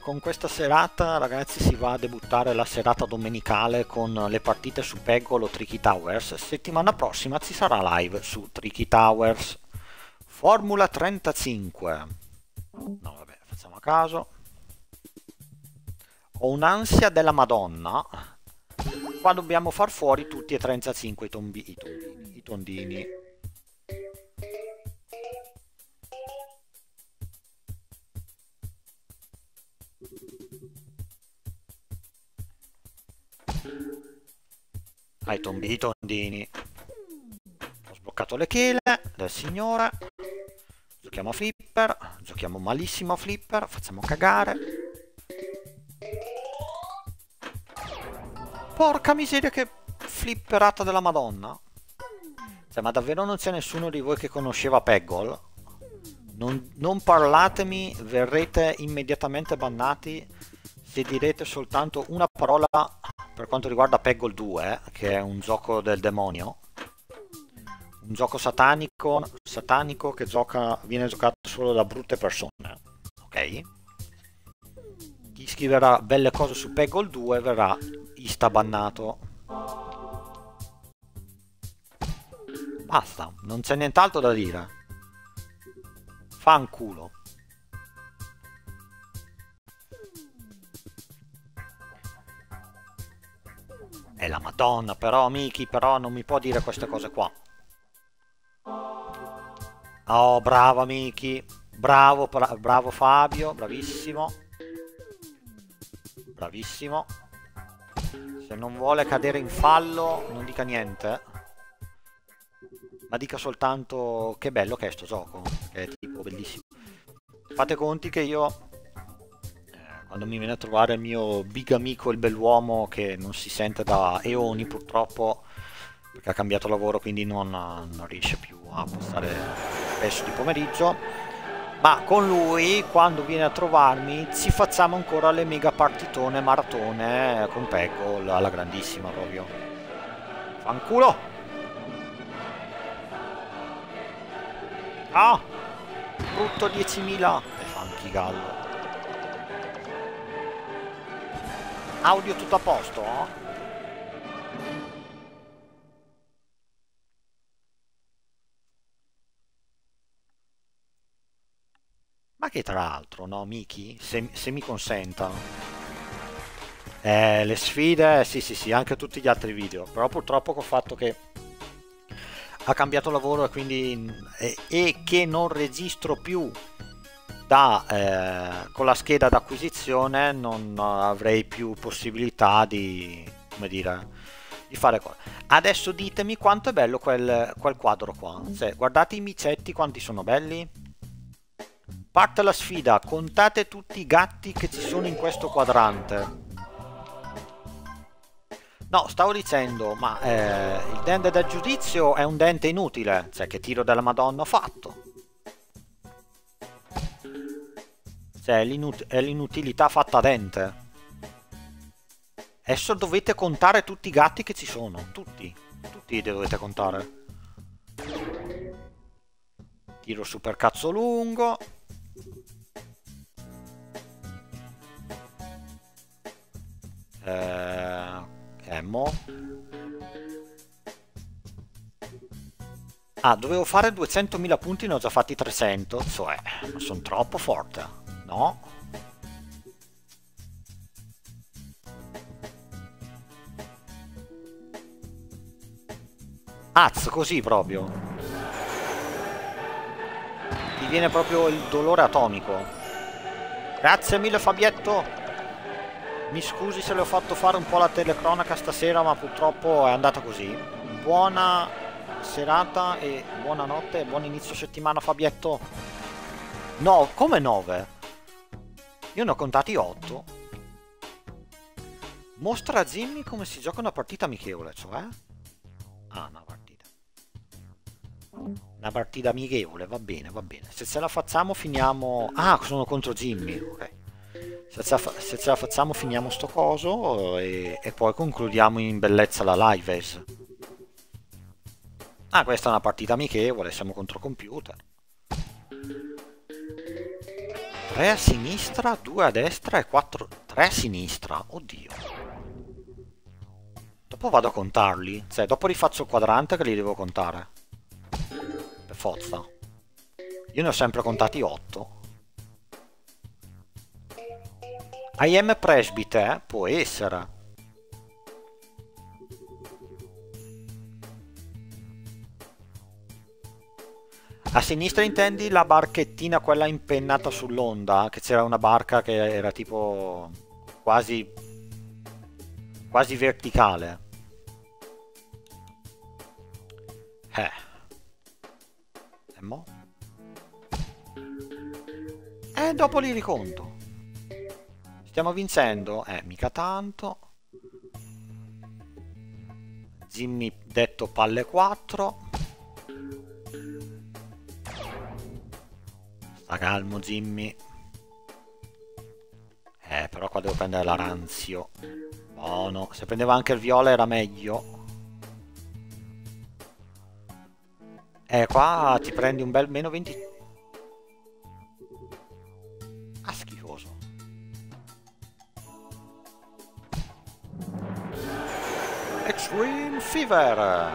con questa serata ragazzi si va a debuttare la serata domenicale con le partite su Peggle o Tricky Towers. Settimana prossima ci sarà live su Tricky Towers. Formula 35. No vabbè, facciamo a caso. Ho un'ansia della Madonna. Qua dobbiamo far fuori tutti e 35 i, tombi, i tondini. I tondini. Ai tombi, i tondini. Ho sbloccato le chele del signore. Giochiamo a flipper. Giochiamo malissimo a flipper. Facciamo cagare. Porca miseria che flipperata della madonna. Cioè, ma davvero non c'è nessuno di voi che conosceva Peggle? Non, non parlatemi, verrete immediatamente bannati direte soltanto una parola per quanto riguarda Peggle 2, che è un gioco del demonio, un gioco satanico, satanico che gioca, viene giocato solo da brutte persone, ok? Chi scriverà belle cose su Peggle 2 verrà istabannato. Basta, non c'è nient'altro da dire. Fanculo. La madonna, però, Miki, però non mi può dire queste cose qua. Oh, brava Miki. Bravo, bra bravo Fabio, bravissimo. Bravissimo. Se non vuole cadere in fallo, non dica niente. Ma dica soltanto che bello che è sto gioco. Che è tipo bellissimo. Fate conti che io quando mi viene a trovare il mio big amico il bell'uomo che non si sente da eoni purtroppo perché ha cambiato lavoro quindi non, non riesce più a passare spesso di pomeriggio. Ma con lui quando viene a trovarmi ci facciamo ancora le mega partitone maratone con Peggle alla grandissima proprio. Fanculo! Ah! Brutto 10.000 e fanchi gallo Audio tutto a posto? Ma che tra l'altro, no, Miki? Se, se mi consenta. Eh, le sfide, sì, sì, sì, anche tutti gli altri video. Però purtroppo ho fatto che ha cambiato lavoro e quindi e, e che non registro più da, eh, con la scheda d'acquisizione non avrei più possibilità di, come dire, di fare cose. Adesso ditemi quanto è bello quel, quel quadro qua. Cioè, guardate i micetti quanti sono belli. Parte la sfida, contate tutti i gatti che ci sono in questo quadrante. No, stavo dicendo, ma eh, il dente del giudizio è un dente inutile, cioè che tiro della madonna ho fatto. Cioè, è l'inutilità fatta dente. Adesso dovete contare tutti i gatti che ci sono. Tutti. Tutti li dovete contare. Tiro super cazzo lungo. Eh, eh, mo. Ah, dovevo fare 200.000 punti, ne ho già fatti 300. Cioè, sono troppo forte. No. Così proprio. Ti viene proprio il dolore atomico. Grazie mille Fabietto. Mi scusi se le ho fatto fare un po' la telecronaca stasera, ma purtroppo è andata così. Buona serata e buonanotte e buon inizio settimana Fabietto. No, come 9? Io ne ho contati 8. Mostra a Zimmy come si gioca una partita amichevole, cioè? Ah, una partita. Una partita amichevole, va bene, va bene. Se ce la facciamo finiamo... Ah, sono contro Jimmy, ok. Se ce, la, se ce la facciamo finiamo sto coso e, e poi concludiamo in bellezza la live. Ah, questa è una partita amichevole, siamo contro computer. 3 a sinistra, 2 a destra e 4... 3 a sinistra, oddio. Dopo vado a contarli, cioè dopo rifaccio il quadrante che li devo contare. Per forza. Io ne ho sempre contati 8. I am presbite? Può essere. A sinistra intendi la barchettina, quella impennata sull'onda? Che c'era una barca che era tipo quasi quasi verticale. Eh. E mo? E dopo li riconto. Stiamo vincendo? Eh, mica tanto. Jimmy detto palle 4. Sta calmo Jimmy. Eh, però qua devo prendere l'aranzio. Buono. Se prendeva anche il viola era meglio. Eh, qua ti prendi un bel meno 20... Ah, schifoso. Extreme Fever.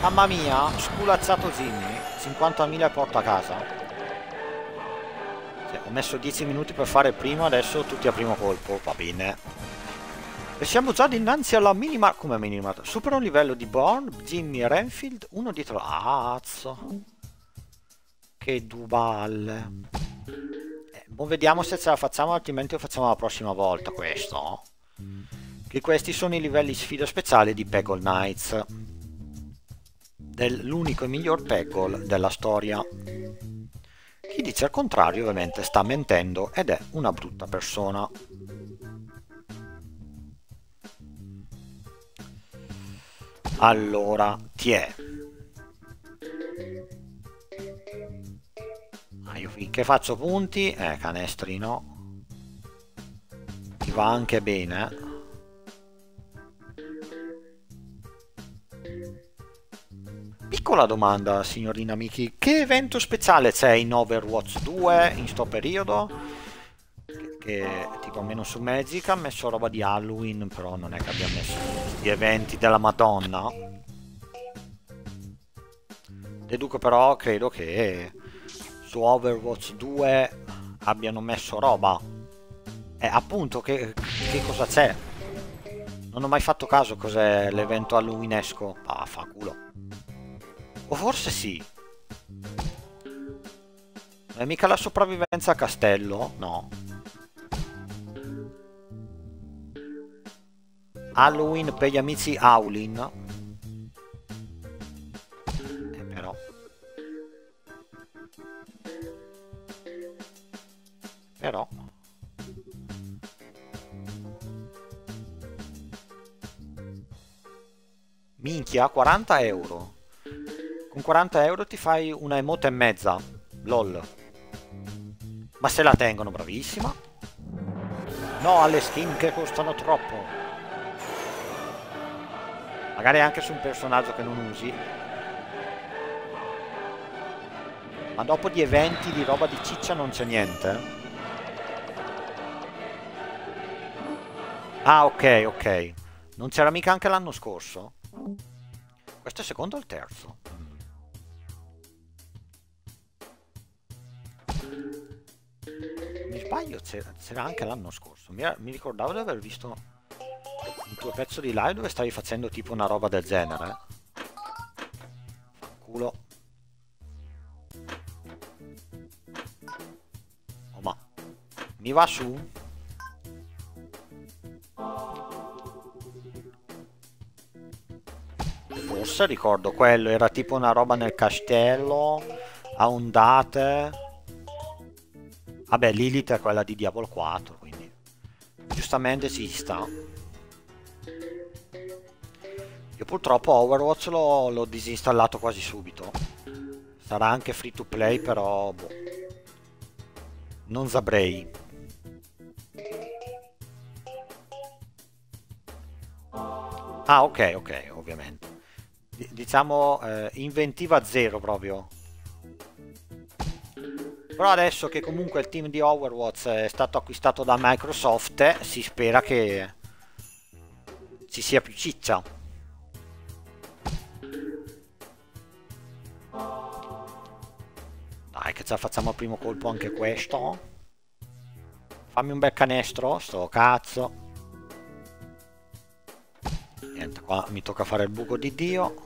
Mamma mia, sculazzato Jimmy. 50.000 e porta a casa. Cioè, ho messo 10 minuti per fare primo, adesso tutti a primo colpo, va bene. E siamo già dinanzi alla minima... come minima? Supera un livello di Born, Jimmy e Renfield, uno dietro... Azzo! Che duballe. Eh, boh, vediamo se ce la facciamo, altrimenti lo facciamo la prossima volta questo. Che questi sono i livelli sfida speciale di Peggle Knights. Dell'unico e miglior Peggle della storia. Chi dice il contrario ovviamente sta mentendo ed è una brutta persona. Allora, ti è. Ah, io finché faccio punti, eh, canestri no. Ti va anche bene, Piccola domanda, signorina Miki, che evento speciale c'è in Overwatch 2 in sto periodo? Che, tipo almeno su Magic ha messo roba di Halloween, però non è che abbia messo gli eventi della Madonna. Deduco però, credo che su Overwatch 2 abbiano messo roba. Eh, appunto, che, che cosa c'è? Non ho mai fatto caso cos'è l'evento halloweenesco. Ah, fa culo. O forse sì. Non è mica la sopravvivenza a castello? No. Halloween per gli amici Howlin. Eh però. Però. Minchia, 40 euro. Con 40 euro ti fai una emote e mezza. LOL. Ma se la tengono, bravissima. No alle skin che costano troppo. Magari anche su un personaggio che non usi. Ma dopo di eventi di roba di ciccia non c'è niente. Ah, ok, ok. Non c'era mica anche l'anno scorso? Questo è il secondo o il terzo? Sbaglio c'era anche l'anno scorso. Mi, mi, ricordavo di aver visto un tuo pezzo di live dove stavi facendo tipo una roba del genere. Culo. Oh ma... Mi va su? Forse ricordo quello, era tipo una roba nel castello, a ondate... Vabbè, Lilith è quella di Diablo 4, quindi giustamente ci sta. Io purtroppo Overwatch l'ho disinstallato quasi subito. Sarà anche free to play, però boh. Non saprei. Ah, ok, ok, ovviamente. D diciamo eh, inventiva zero proprio. Però adesso che comunque il team di Overwatch è stato acquistato da Microsoft, si spera che ci sia più ciccia. Dai che la facciamo al primo colpo anche questo. Fammi un bel canestro, sto cazzo. Niente, qua mi tocca fare il buco di Dio.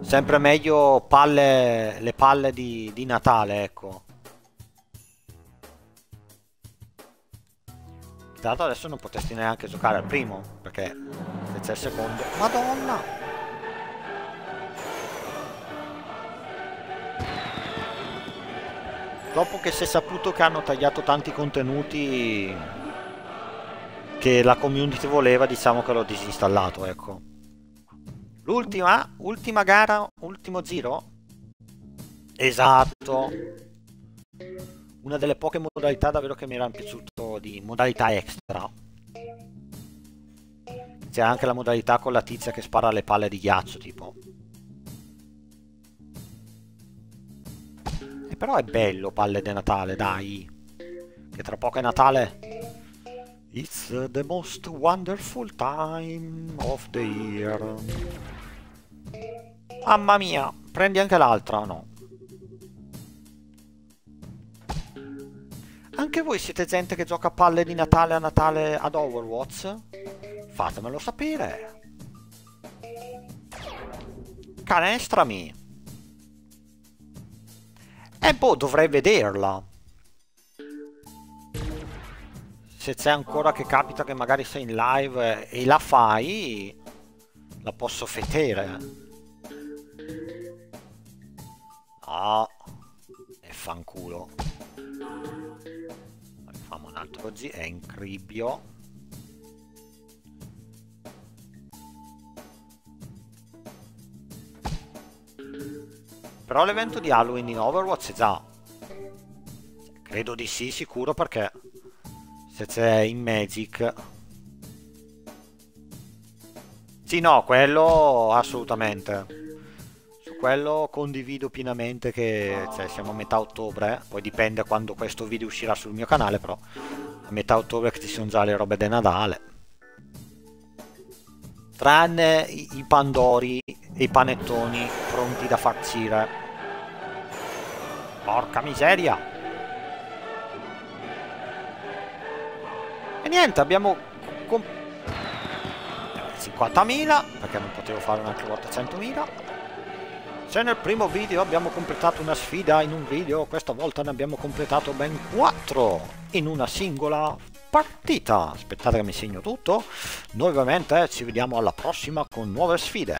Sempre meglio palle, le palle di, di Natale, ecco. L'altro adesso non potresti neanche giocare al primo, perché se c'è il secondo... Madonna! Dopo che si è saputo che hanno tagliato tanti contenuti che la community voleva, diciamo che l'ho disinstallato, ecco. L'ultima, ultima gara, ultimo giro? Esatto. Una delle poche modalità davvero che mi erano piaciuto di modalità extra. C'è anche la modalità con la tizia che spara le palle di ghiaccio, tipo. E però è bello palle di Natale, dai. Che tra poco è Natale. It's the most wonderful time of the year. Mamma mia, prendi anche l'altra, no? Anche voi siete gente che gioca palle di Natale a Natale ad Overwatch? Fatemelo sapere. Canestrami. E boh, dovrei vederla se c'è ancora che capita che magari sei in live e la fai, la posso fettere. No, e fanculo. Facciamo un altro oggi, è in cribbio. Però l'evento di Halloween in Overwatch è già. Credo di sì, sicuro perché se c'è in Magic. Sì no quello assolutamente. Su quello condivido pienamente che cioè, siamo a metà ottobre poi dipende quando questo video uscirà sul mio canale però a metà ottobre che ci sono già le robe di Natale. Tranne i pandori e i panettoni pronti da farcire porca miseria niente, abbiamo... 50.000, perché non potevo fare un'altra volta 100.000. Se nel primo video abbiamo completato una sfida in un video, questa volta ne abbiamo completato ben 4 in una singola partita. Aspettate che mi segno tutto. Noi ovviamente ci vediamo alla prossima con nuove sfide.